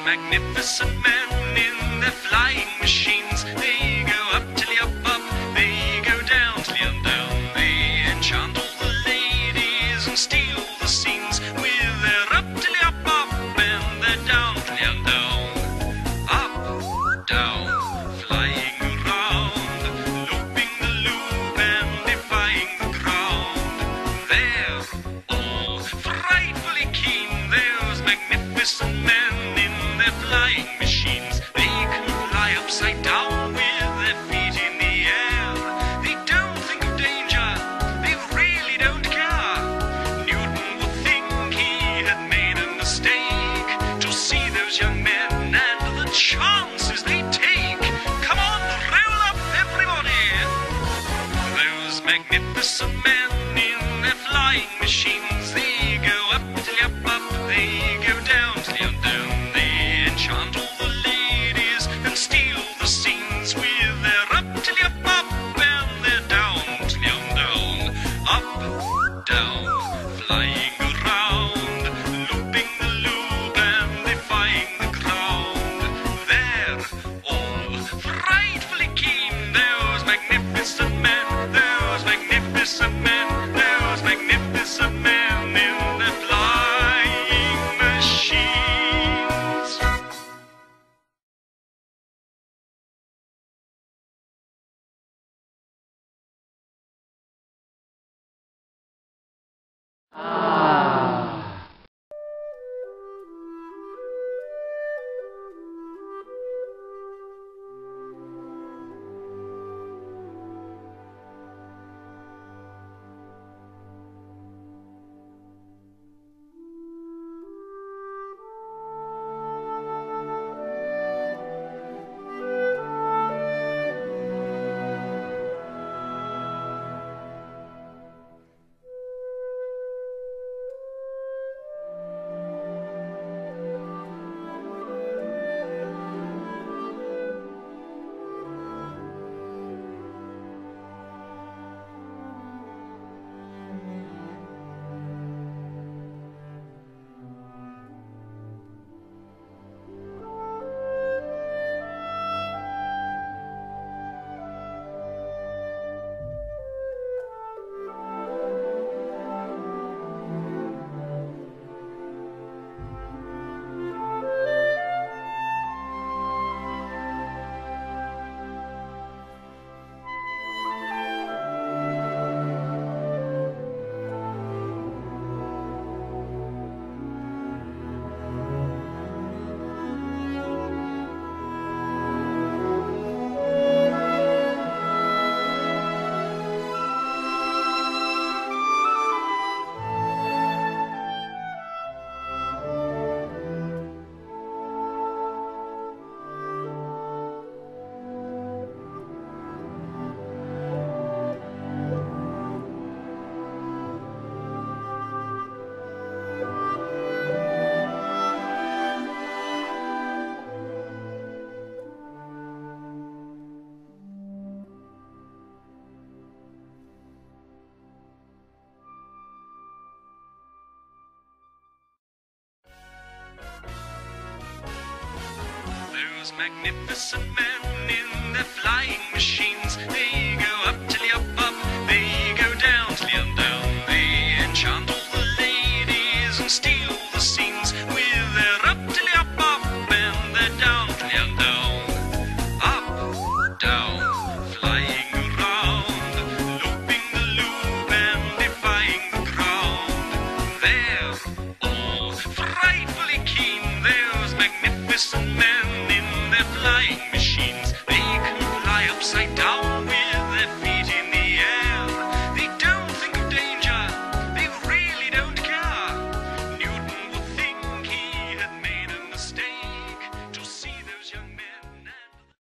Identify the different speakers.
Speaker 1: magnificent men in their flying machines. They go up till the up they go down till the down. They enchant all the ladies and steal the scenes with their up till the up and their down till the down. Up, down, flying around, looping the loop and defying the ground. They're all frightfully keen, those magnificent men upside down with their feet in the air. They don't think of danger, they really don't care. Newton would think he had made a mistake to see those young men and the chances they take. Come on, roll up, everybody! Those magnificent men in their flying machines, those magnificent men in their flying machines. They go up till you're up, they go down till you're down. They enchant all the ladies and steal the scenes with their up till you're up and their down till you're down. Up, down, flying around, looping the loop and defying the ground. They're all frightfully keen, those magnificent men.